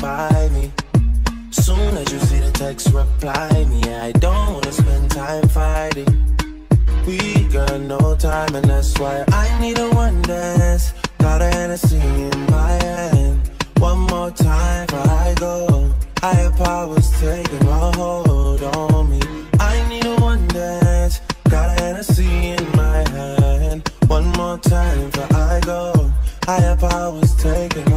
by me. Soon as you see the text, reply me. I don't wanna spend time fighting. We got no time, and that's why I need a one dance. Got a Hennessy in my hand. One more time before I go. Higher powers taking a hold on me. I need a one dance. Got a Hennessy in my hand. One more time before I go. Higher powers taking.